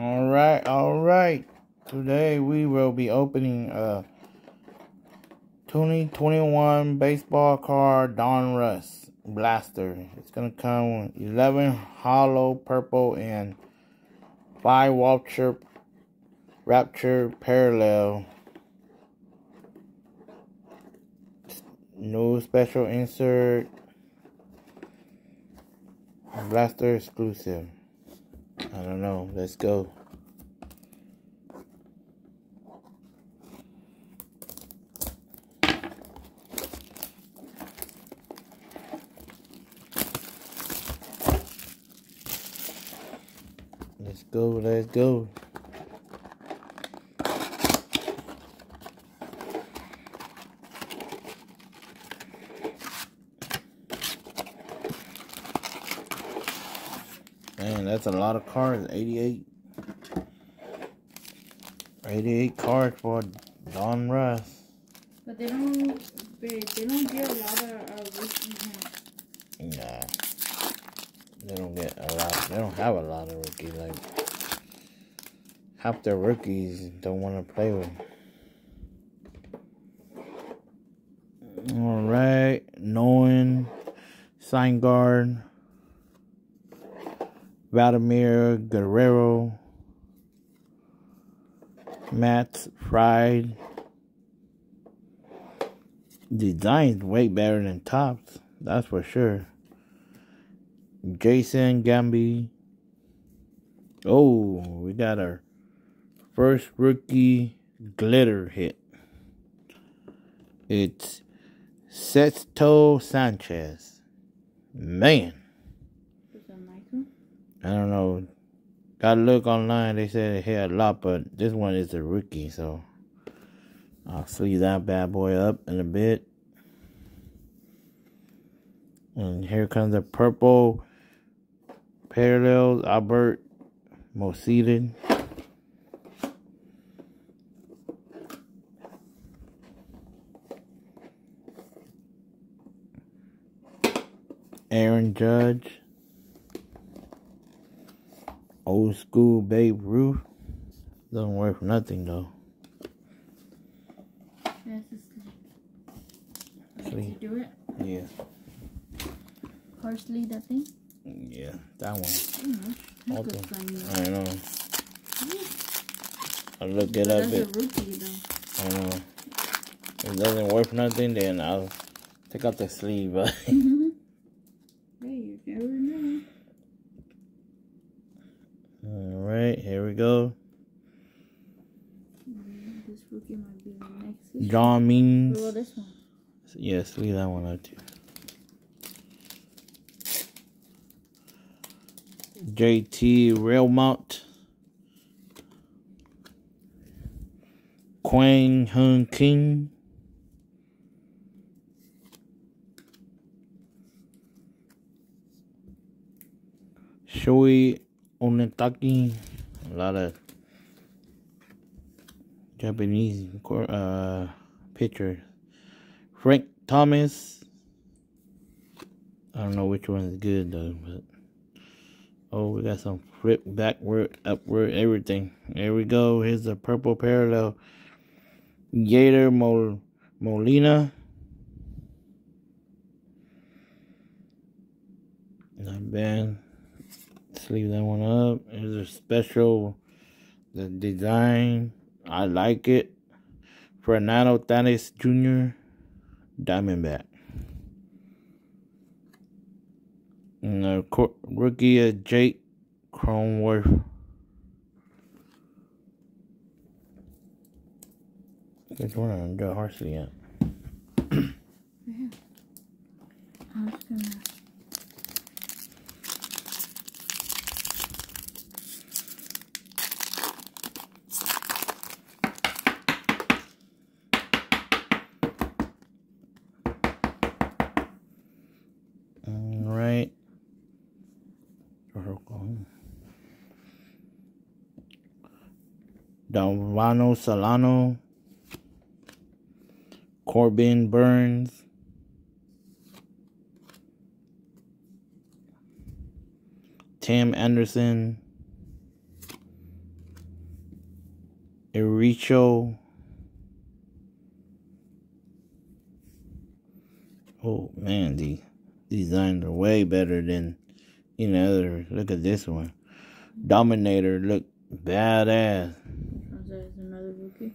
All right, all right. Today we will be opening uh, a 2021 baseball card Donruss Blaster. It's gonna come with 11 hollow purple and 5 Rapture Rapture Parallel. No special insert. Blaster exclusive. I don't know. Let's go. Let's go, let's go. Man, that's a lot of cards. 88. 88 cards for Donruss. But they don't, they, they don't get a lot of uh. Nah. They don't get a lot. They don't have a lot of rookies. Like, half their rookies don't want to play with. All right. Knowing sign guard. Vladimir Guerrero, Max Fried. Design's way better than Topps, that's for sure. Jason Giambi. Oh, we got our first rookie glitter hit. It's Sixto Sanchez. Man. I don't know. Got to look online. They said it hit a lot, but this one is a rookie, so I'll sleeve that bad boy up in a bit. And here comes the purple parallels. Albert Moseeded. Aaron Judge. Old school Babe Ruth. Doesn't work for nothing though. Yes, it's Did you do it? Yeah. Parsley, that thing? Yeah, that one. Mm, that Okay. looks like me. I know. I look it up. It, rookie. I know. If it doesn't work for nothing, then I'll take out the sleeve. But hey, you never know. all right, here we go. This might be the next. issue. John Means. about this one? Yes, leave that one out too. JT Realmuto. Kwang Hyun Kim. Shohei Ohtani. A lot of Japanese uh, pictures. Frank Thomas. I don't know which one is good though, but oh, we got some flip backward, upward, everything. There we go. Here's the purple parallel. Gator Mol- Molina. Not bad. Let's leave that one up. Here's a special. The design, I like it. Fernando Tatis Jr. Diamondback. And the rookie uh, Jake Cronenworth. Which one Harsley at? I was gonna. Alright. Dalvano Solano. Corbin Burnes. Tim Anderson. Ericho. Oh man, the designs are way better than any other. Look at this one. Dominator look badass. Oh, so it's another rookie.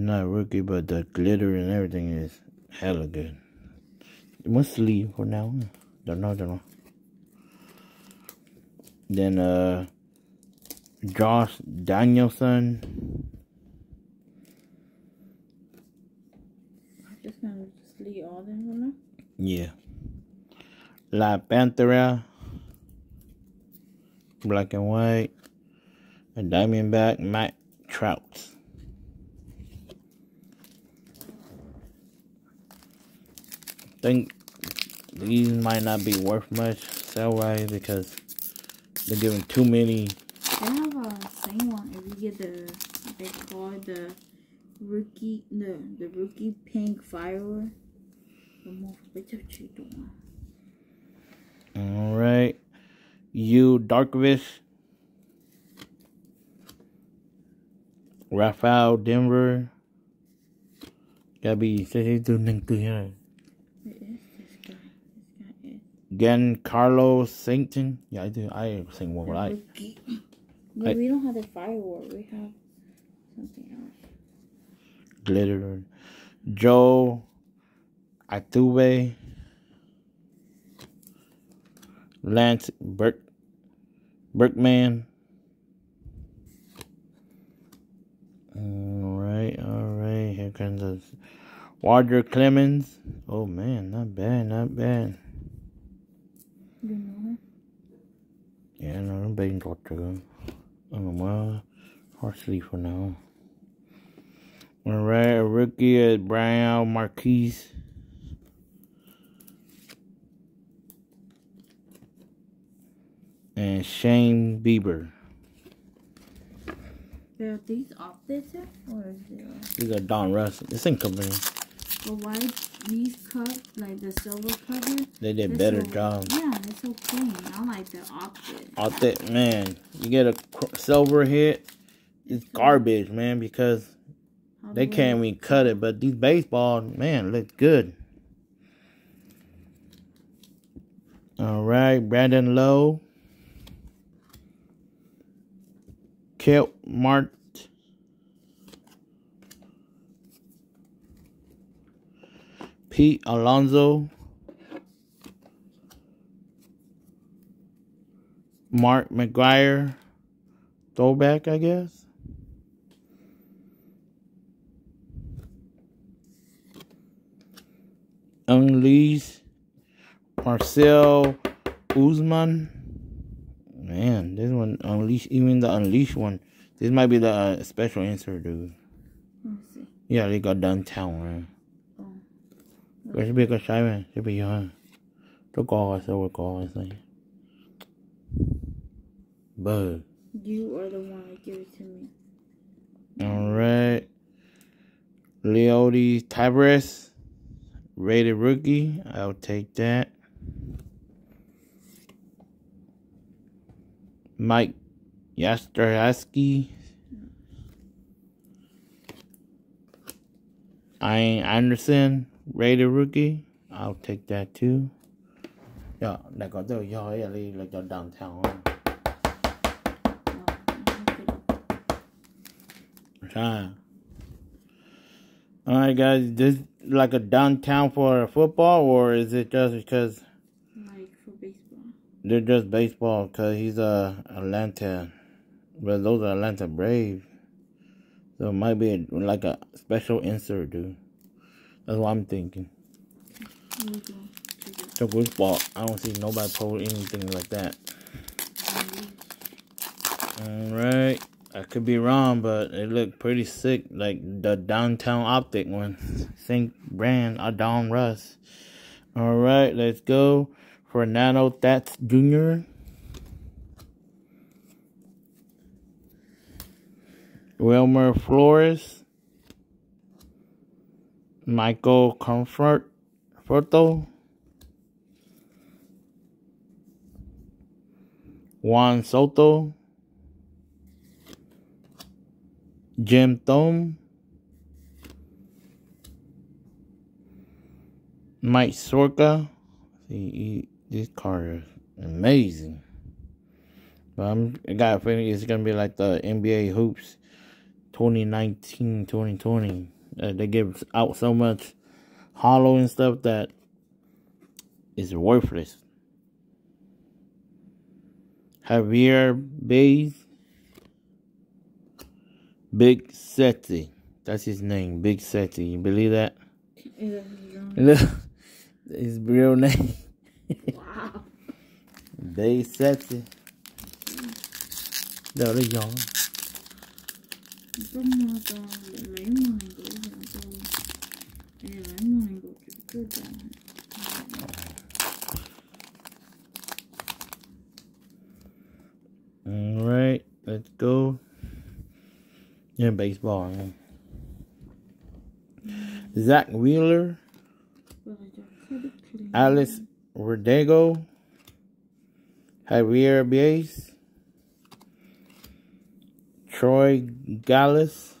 Not rookie, but the glitter and everything is hella good. Must leave for now. Don't know, don't know. Then uh Josh Donaldson. I'm just gonna just leave all them for now. Yeah. La Pantera. Black and white. A Diamondback Matt Trout. Think these might not be worth much sell wise because they're giving too many They have a same one. If you get the, they call it the rookie, the the rookie pink firework. All right, Yu Darvish, Rafael Devers. Gotta be từ nâng từ here. It is this guy. This guy is Giancarlo Stanton. Yeah, I do. I sing one right. rookie. But we don't have the firework. We have something else. Glitter. Jose Altuve. Lance Burke. Berkman. All right, all right. Here comes the Roger Clemens. Oh man, not bad, not bad. You know her? Yeah, no, I'm being Roger. Oh well, harshly for now. All right, a rookie is Brian Marquise. And Shane Bieber. Are these optics? Or is it? uh, These are Donruss. This ain't company. But why these cups, like the silver cover? They did better so- job. Yeah, they're so clean. I like the optic. Think, man, you get a cr- silver hit, it's garbage, man, because they can't even cut it. But these baseball, man, look good. All right, Brandon Lowe, Ketel Marte, Pete Alonso, Mark McGwire, throwback, I guess. Unleash, Marcell Ozuna. Man, this one unleash, even the unleash one. This might be the uh, special insert, dude. Let me see. Yeah, they got downtown, man. Sẽ biết có sai mà, sẽ bị hơn. Nó co rồi, sao rồi co rồi sao? Bơ. You are the one that gave it to me. All right. Leody Taveras, rated rookie. I'll take that. Mike Yastrzemski. Ian Anderson, rated rookie. I'll take that too. Yeah, đã có từ do ấy là đi downtown. All right, guys. This like a downtown for football, or is it just because like for baseball. they're just baseball? Because he's a Atlanta, but those are Atlanta Braves, so it might be a, like a special insert, dude. That's what I'm thinking. Mm-hmm. Here we go. Check it I don't see nobody post anything like that. All right. I could be wrong, but it looked pretty sick. Like the downtown optic one. Same brand, a Donruss. All right, let's go. for Fernando Tatis Jr. Wilmer Flores. Michael Comfort. Forto. Juan Soto. Jim Thome. Mike Soroka. See, this card is amazing. But I'm, I got a feeling it's going to be like the NBA Hoops 2019 2020. Uh, they give out so much hollow and stuff that is worthless. Javier Baez. Big Sexy. That's his name, Big Sexy. You believe that? Yeah, his real name. wow. Big Sexy. Đó là gió. Để lấy mồi của cái cơ trạng. All right, let's go. Yeah, baseball. Zack Wheeler. Alex Rodrigo, Javier Baez, Troy Glaus,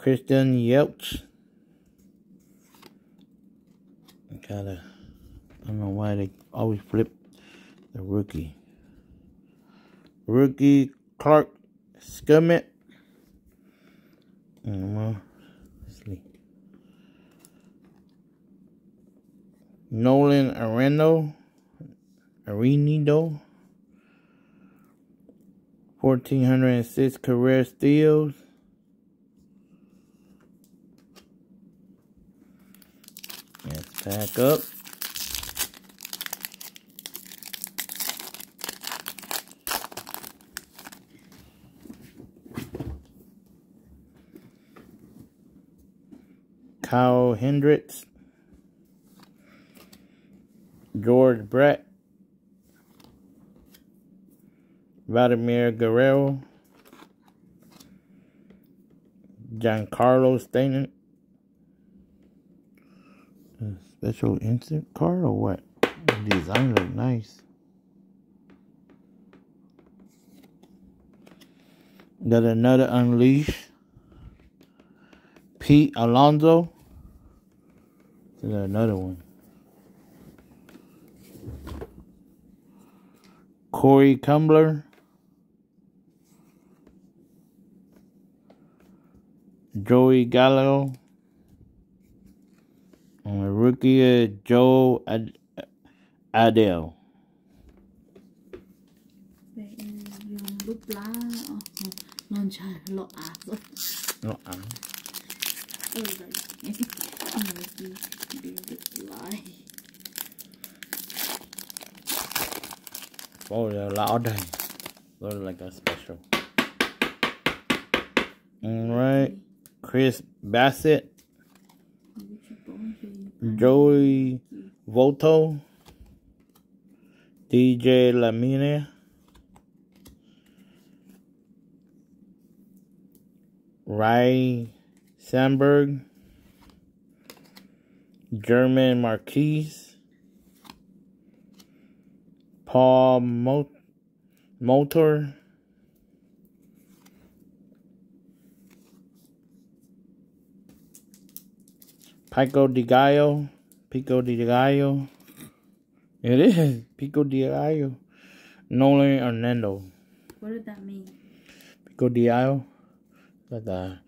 Christian Yelch. Gotta, I don't know why they always flip the rookie. Rookie Clark Scummett. Mm, let's see. Nolan Arendo, Arenado, 1,406 career steals. Let's up. Kyle Hendricks. George Brett, Vladimir Guerrero, Giancarlo Stanton. A Special instant card or what? The design look nice. Got another Unleash. Pete Alonso. Got another one. Corey Kluber. Joey Gallo, and rookie uh, Joe Ad- Adell. Bút lá. Non lọ à rồi. No, uh, Ừ, vậy. Nói gì đi được lại. oh, they're a lot of them. They're like a special. All right, Chris Bassitt, Joey Votto, DJ LeMahieu, Ryne Sandberg, German Marquez, Paul Mo- Motor, Pico de Gallo, Pico de Gallo. It is Pico de Gallo. Nolan Hernando. What did that mean? Pico de Gallo. Like the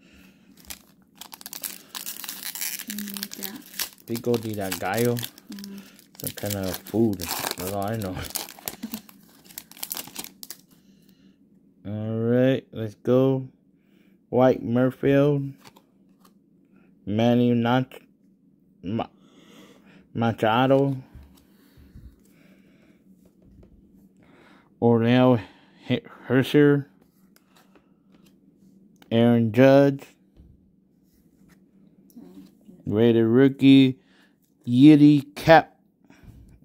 that. Pico de Gallo. Mm. Some kind of food. That's all I know. Alright, let's go. Whit Merrifield. Manny Nach- Ma- Machado. Orel Hershiser. Aaron Judge. Rated rookie. Yiddy Cap.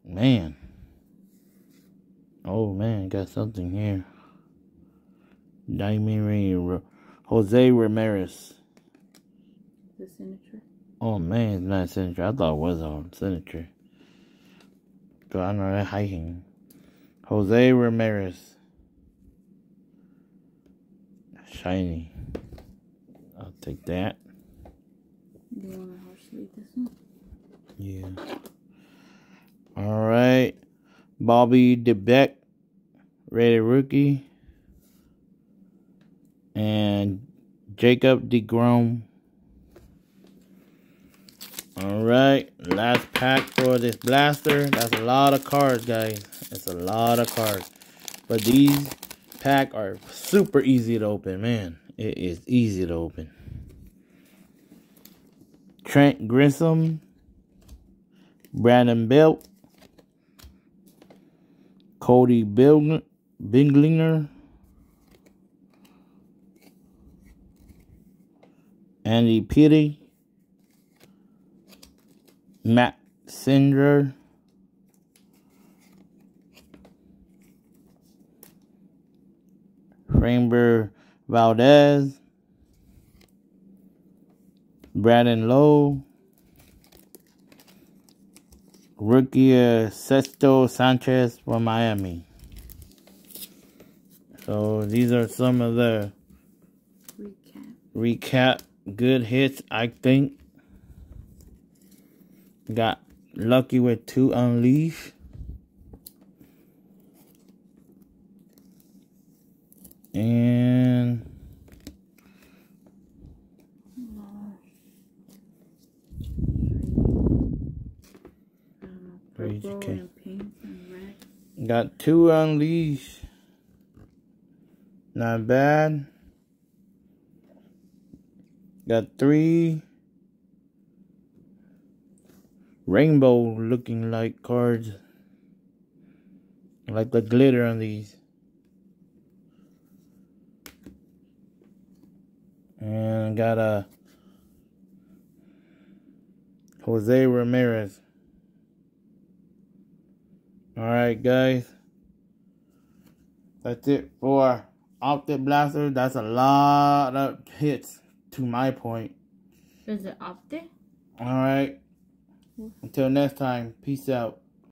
Man. Oh man, got something here. Diamond ring. Jose Ramirez. The senator. Oh man, it's not signature. I thought it was um, on signature. So I know that hiking. Jose Ramirez. shiny. I'll take that. You want to this one? Yeah. All right. Bobby Dalbec, rated rookie. And Jacob DeGrom. All right. Last pack for this blaster. That's a lot of cards, guys. It's a lot of cards. But these pack are super easy to open, man. It is easy to open. Trent Grisham, Brandon Belt, Cody Bellinger, Andy Petty, Matt Cinder, Framber Valdez, Brandon Lowe, rookie uh, Sixto Sanchez from Miami. So these are some of the Recap. recap good hits, I think. Got lucky with two unleash. And Crazy Purple king. and pink and red. got two unleash. Not bad. Got three rainbow looking like cards. Like the glitter on these. And I got a Jose Ramirez. Alright guys. That's it for Optic Blaster. That's a lot of hits to my point. Is it there? Alright. Until next time, peace out.